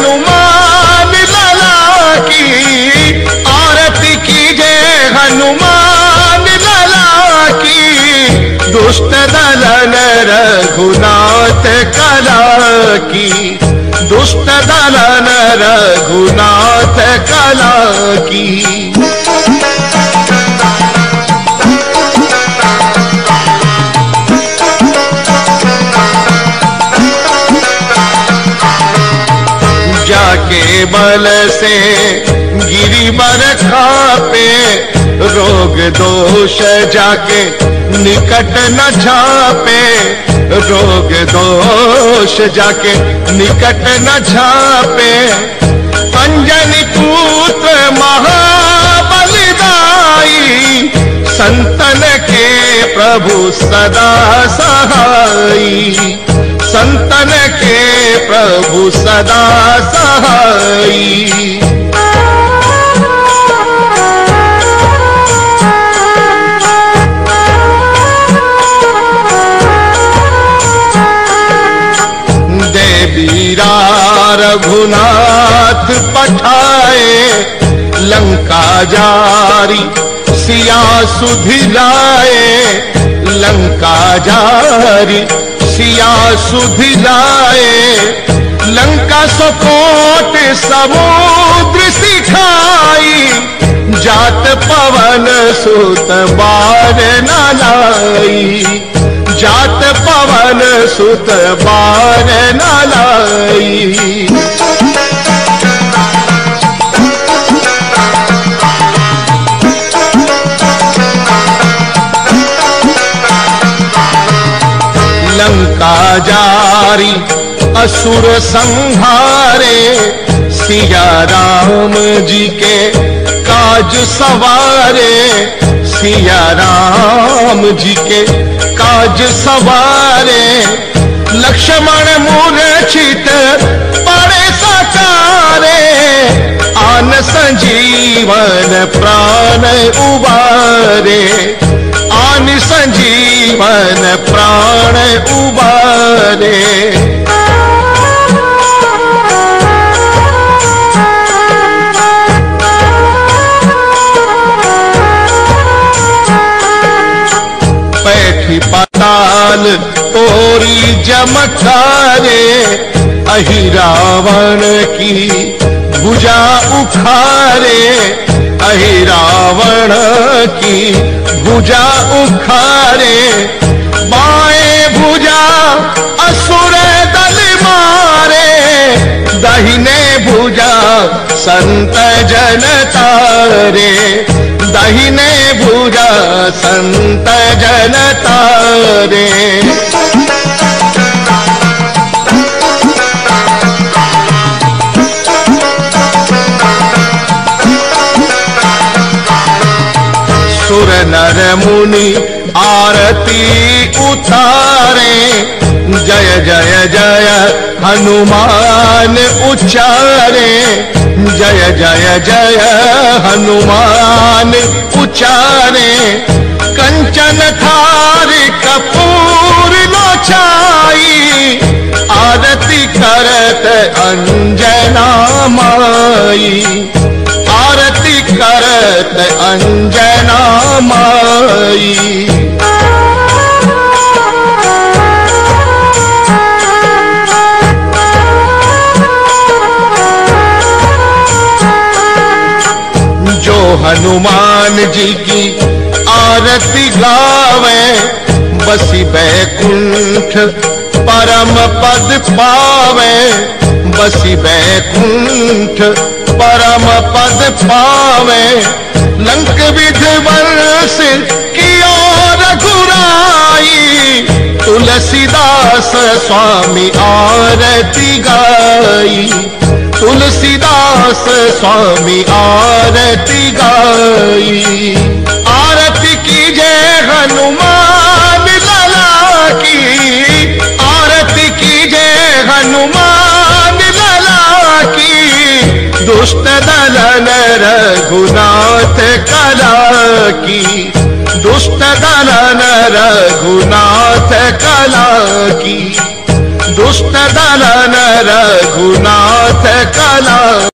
हनुमान लाला की आरती कीजे हनुमान लाला की दुष्ट दलन रघुनाथ कला की दुष्ट दलन रघुनाथ कला की जाके बल से गिरी बर खापे रोग दोष जाके निकट न छापे। रोग दोष जाके निकट न छापे। अंजनी पुत्र महाबलिदाई, संतन के प्रभु सदा सहाई। संतन के प्रभु सदा सहाई। रघुनाथ पठाए लंका जारी सिया सुधिलाए लंका जारी सिया सुधिलाए लंका सपोट समुद्र सिखाई, जात पवन सुत बार नालाई जात पवन सुत बार लंका जारी असुर संहारे, सिया राम जी के काज सवारे। सिया राम जी के काज सवारे। लक्ष्मण मूर्छित पड़े सकारे आन संजीवन प्राण उबारे। आन संजीवन प्राण उबारे जमकारे अहि रावण की भुजा उखारे। अहि रावण की भुजा उखारे। बाएँ भुजा असुर दल मारे। दहिने भुजा संत जन तारे। दहिने भुजा संत जन तारे। नर मुनि आरती उतारे। जय जय जय, हनुमान उच्चारे। जय जय जय, हनुमान उच्चारे। कंचन थार कपूर लोचाई आरती करत अंजना अंजना माई। जो हनुमान जी की आरती गावे, बसी बैकुंठ परम पद पावे, बसी बैकुंठ परम पद पावे। लंक विध वर्ष की रघुराई घुराई। तुलसीदास स्वामी आरती गाई। तुलसीदास स्वामी आरती गाई। दलन रघुनाथ कला की। दुष्ट दलन रघुनाथ कला की। दुष्ट दलन रघुनाथ कला